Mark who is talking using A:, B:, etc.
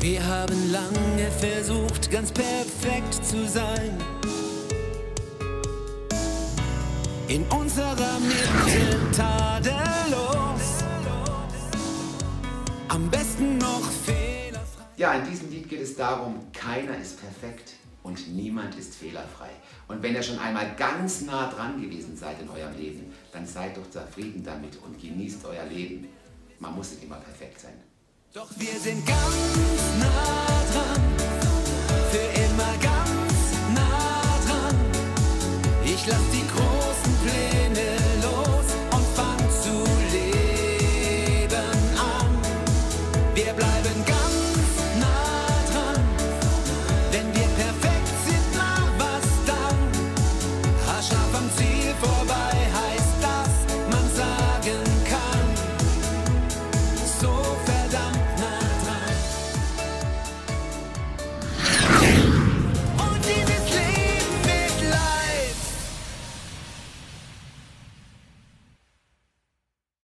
A: Wir haben lange versucht, ganz perfekt zu sein. In unserer Mitte tadellos. Am besten noch fehlerfrei.
B: Ja, in diesem Lied geht es darum, keiner ist perfekt und niemand ist fehlerfrei. Und wenn ihr schon einmal ganz nah dran gewesen seid in eurem Leben, dann seid doch zufrieden damit und genießt euer Leben. Man muss nicht immer perfekt sein.
A: Doch wir sind ganz lass die großen Pläne los und fang zu leben an. Wir bleiben ganz